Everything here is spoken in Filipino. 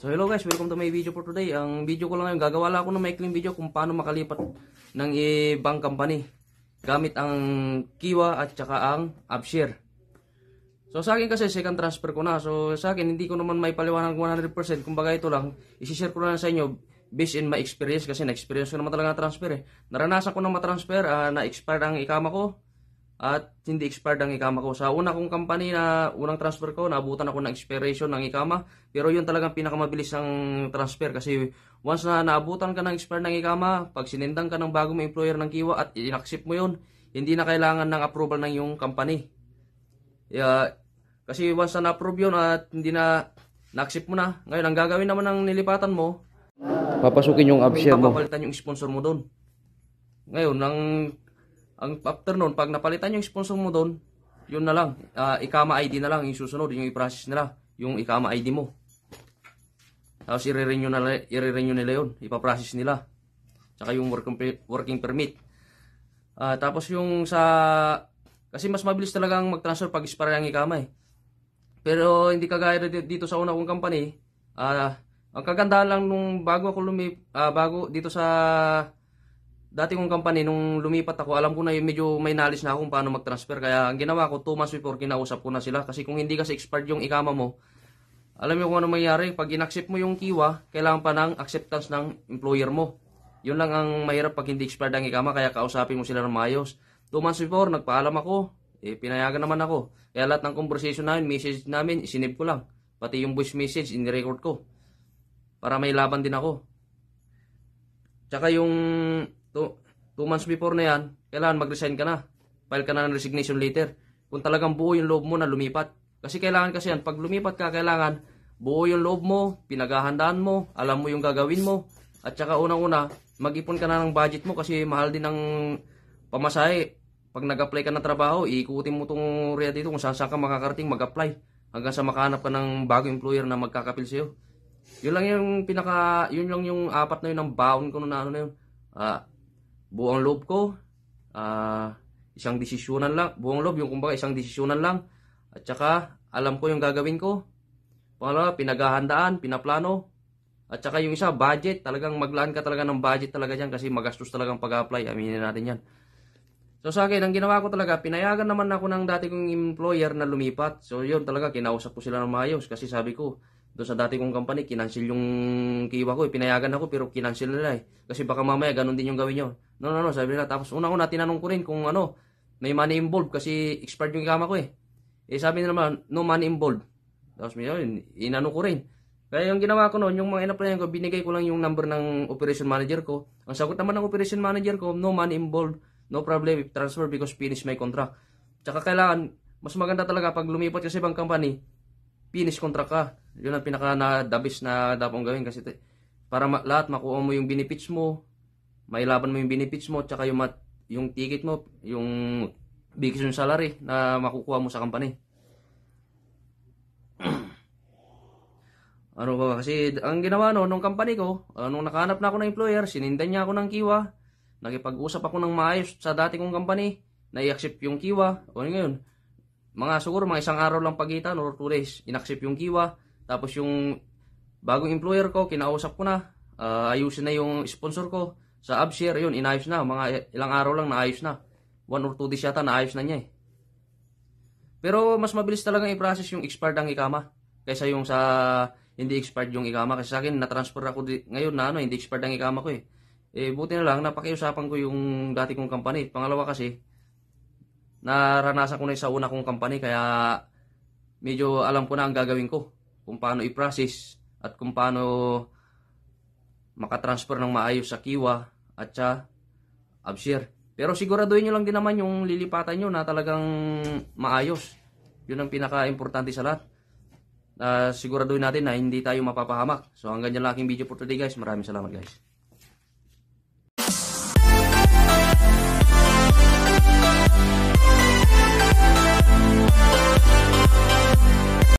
So hello guys, welcome to my video for today. Ang video ko lang ngayon, gagawa lang ako ng maikling video kung paano makalipat ng ibang company gamit ang Kiwa at saka ang Upshare. So sa akin kasi second transfer ko na. So sa akin hindi ko naman may paliwanag 100%. Kumbaga ito lang, isi-share ko lang sa inyo based in my experience kasi na-experience ko naman talaga transfer eh. Naranasan ko na matransfer, uh, na-expired ang ikama ko at hindi expired ang ikama ko. Sa una kong company na unang transfer ko, naabutan ako ng expiration ng ikama. Pero yun talagang pinakamabilis ng transfer kasi once na naabutan ka ng expired ng ikama, pag sinendang ka ng bagong employer ng Kiwa at inaccept mo yun, hindi na kailangan ng approval ng yung company. Yeah, kasi once na na-approve yun at hindi na na-accept mo na, ngayon ang gagawin naman ng nilipatan mo, papasukin yung upshare mo. Papapalitan yung sponsor mo doon. Ngayon, ang ang after nun, pag napalitan yung sponsor mo doon, yun na lang. Uh, ikama ID na lang yung susunod, yung i-process nila. Yung ikama ID mo. Tapos i-renew nila, i-renew nila yun. Ipaprocess nila. Tsaka yung working, working permit. Uh, tapos yung sa... Kasi mas mabilis talagang mag-transfer pag ispara ang ikama eh. Pero hindi kagaya dito sa una kong company. Uh, ang kagandahan lang nung bago ako lumip, uh, bago dito sa dati kong company, nung lumipat ako, alam ko na yung medyo may knowledge na ako kung paano mag-transfer. Kaya ang ginawa ko, 2 months before, kinausap ko na sila. Kasi kung hindi kasi expired yung ikama mo, alam mo kung ano mangyari. Pag in-accept mo yung kiwa, kailangan pa ng acceptance ng employer mo. Yun lang ang mahirap pag hindi expired ang ikama, kaya kausapin mo sila ng maayos. 2 months before, nagpaalam ako. Eh, pinayagan naman ako. Kaya lahat ng conversation namin, message namin, isinip ko lang. Pati yung voice message, in-record ko. Para may laban din ako. Tsaka yung two, two months before na yan, kailangan mag-resign ka na. File ka na ng resignation letter. Kung talagang buo yung loob mo na lumipat. Kasi kailangan kasi yan, pag lumipat ka, kailangan buo yung loob mo, pinaghahandaan mo, alam mo yung gagawin mo. At saka unang-una, mag-ipon ka na ng budget mo kasi mahal din ng pamasahe. Pag nag-apply ka ng trabaho, iikutin mo itong area dito kung saan saan ka makakarating mag-apply. Hanggang sa makahanap ka ng bagong employer na magkakapil sa'yo. Yun lang yung pinaka, yun lang yung apat na yun ng baon ko na ano na yun. Ah, buong loob ko, uh, isang desisyonan lang, buong loob, yung kumbaga isang desisyonan lang, at saka alam ko yung gagawin ko. Pangalawa, pinaghahandaan, pinaplano, at saka yung isa, budget, talagang maglaan ka talaga ng budget talaga dyan kasi magastos talagang pag-apply, aminin natin yan. So sa akin, ang ginawa ko talaga, pinayagan naman ako ng dati kong employer na lumipat. So yun talaga, kinausap ko sila ng maayos kasi sabi ko, doon sa dati kong company, kinansil yung kiwa ko. Eh. Pinayagan ako pero kinansil nila eh. Kasi baka mamaya ganun din yung gawin nyo. No, no, no, sabi nila. Tapos una-una tinanong ko rin kung ano, may money involved kasi expired yung ikama ko eh. Eh sabi nila no money involved. Tapos yun, inano ko rin. Kaya yung ginawa ko noon, yung mga inaplayan ko, binigay ko lang yung number ng operation manager ko. Ang sagot naman ng operation manager ko, no money involved, no problem if transfer because finish my contract. Tsaka kailangan, mas maganda talaga pag lumipat ka sa ibang company, finish contract ka. Yun ang pinaka na dabis na dapat gawin kasi para ma- lahat makuha mo yung benefits mo, mailaban mo yung benefits mo, tsaka yung, mat- yung ticket mo, yung vacation salary na makukuha mo sa company. ano ba kasi ang ginawa no nung company ko, uh, nung nakahanap na ako ng employer, sinindan niya ako ng kiwa. Nakipag-usap ako ng maayos sa dati kong company, na i-accept yung kiwa. O ngayon, mga siguro mga isang araw lang pagitan or 2 days, inaccept yung kiwa. Tapos yung bagong employer ko, kinausap ko na, uh, ayusin na yung sponsor ko. Sa Upshare, yun, inayos na. Mga ilang araw lang naayos na. 1 or 2 days yata naayos na niya eh. Pero mas mabilis talaga i-process yung expired ang ikama kaysa yung sa hindi expired yung ikama. Kasi sa akin, na-transfer ako di, ngayon na ano, hindi expired ang ikama ko eh. Eh, buti na lang, napakiusapan ko yung dati kong company. Pangalawa kasi, naranasan ko na sa una kong company kaya medyo alam ko na ang gagawin ko kung paano i-process at kung paano makatransfer ng maayos sa Kiwa at sa Upshare. Pero siguraduhin nyo lang din naman yung lilipatan nyo na talagang maayos. Yun ang pinaka-importante sa lahat. Uh, siguraduhin natin na hindi tayo mapapahamak. So hanggang dyan lang aking video for today guys. Maraming salamat guys.